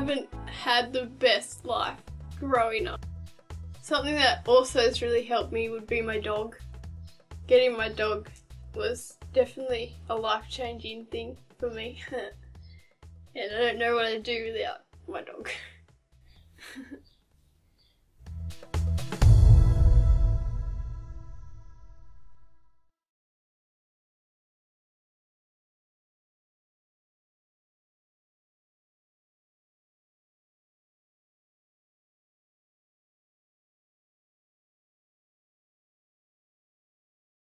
haven't had the best life growing up. Something that also has really helped me would be my dog. Getting my dog was definitely a life changing thing for me. and I don't know what I'd do without my dog.